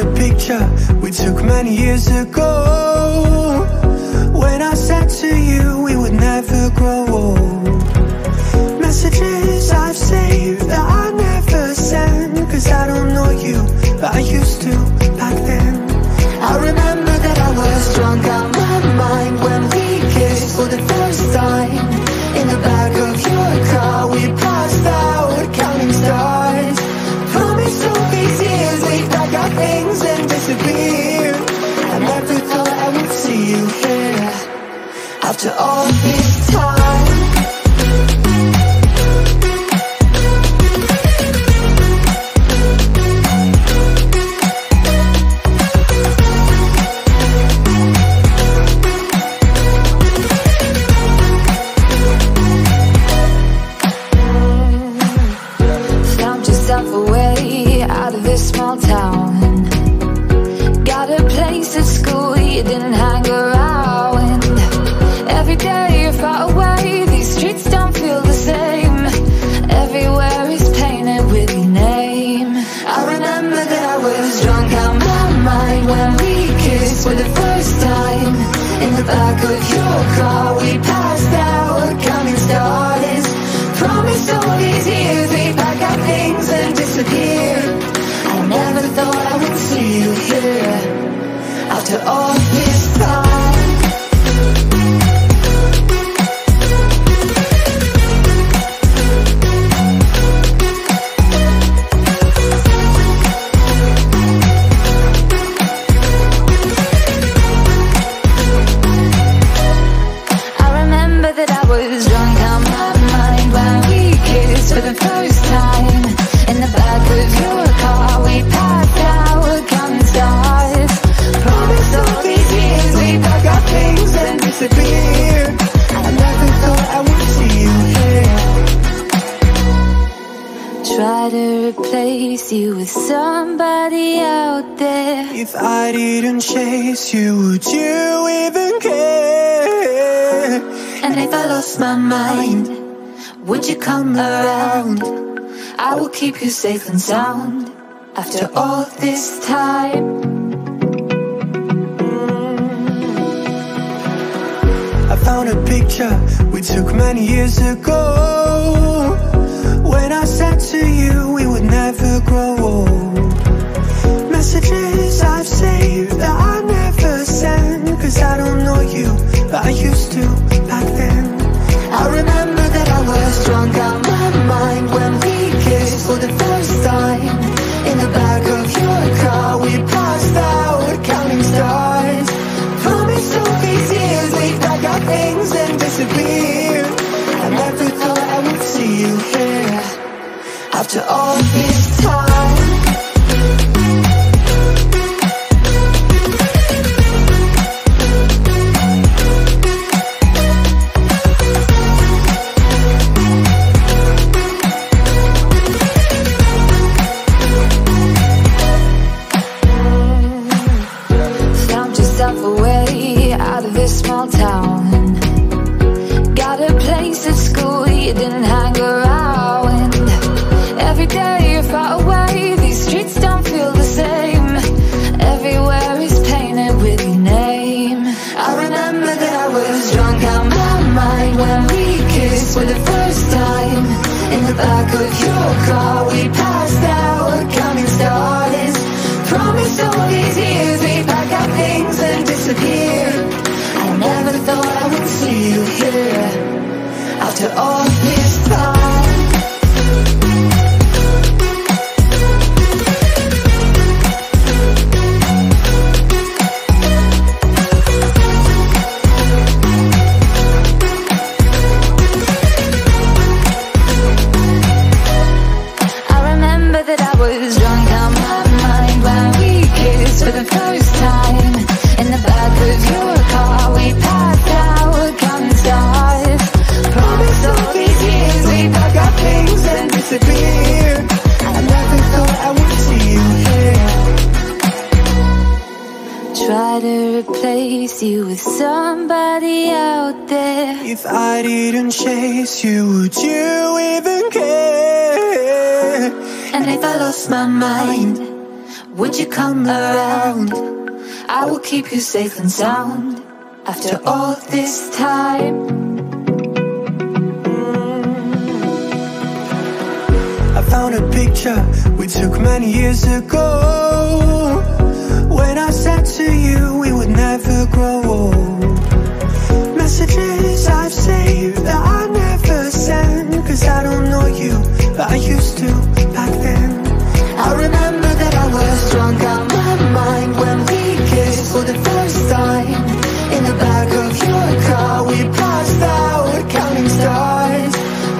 a picture we took many years ago. When I said to you we would never grow old Messages I've saved that I never send Cause I don't know you, but I used After all this time small town. Got a place at school you didn't hang the back of your car. We passed our coming stars Promised all these years we'd pack our things and disappear. I never thought I would see you here. After all was drunk out my mind when we kissed for the first time. In the back of your car, we passed out counting stars. Promised all these years we'd pack our things and disappear I never thought I would see you here Try to replace you with somebody out there. If I didn't chase you, would you even care? And if I lost my mind, would you come around? I will keep you safe and sound after all this time. I found a picture we took many years ago time In the back of your car we passed out counting stars. Promised all these years we'd pack our things and disappear. I never thought I would see you here. After all disappear. I never thought I would see you here. After all If I didn't chase you, would you even care? And if I lost my mind, Would you come around? I will keep you safe and sound after all this time. I found a picture we took many years ago When I said to you we would never grow old That I never sent Cause I don't know you, but I used to back then. I remember that I was drunk out my mind When we kissed for the first time. In the back of your car we passed out counting stars.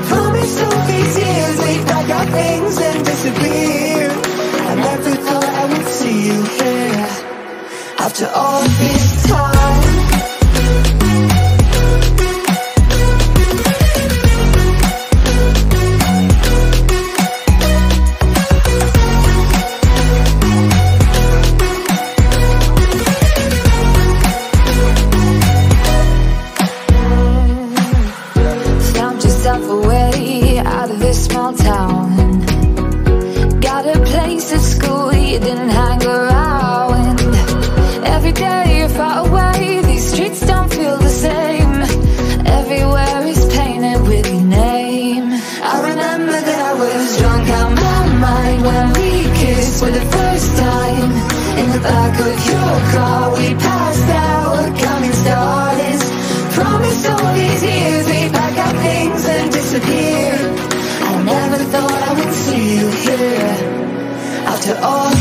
Promised all these years we'd pack our things and disappear. I never thought I would see you here. After all this time back of your car, we passed out counting stars. Promised all these years we'd pack our things and disappear. I never thought I would see you here after all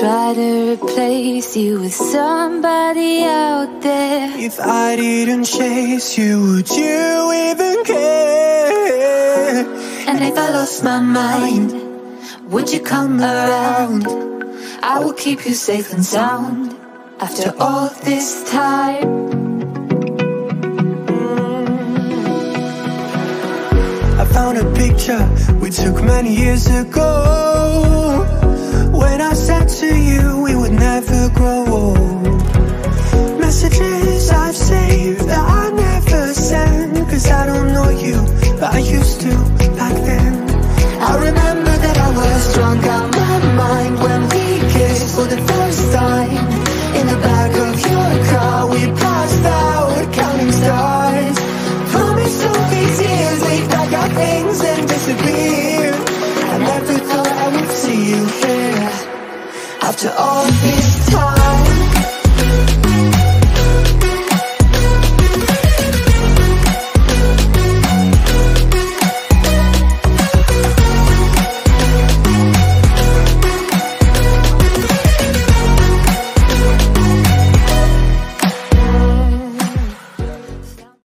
try to replace you with somebody out there. If I didn't chase you, would you even care? And if I lost my mind, would you come around? I will keep you safe and sound after all this time. I found a picture we took many years ago When I said to you we would never grow old After all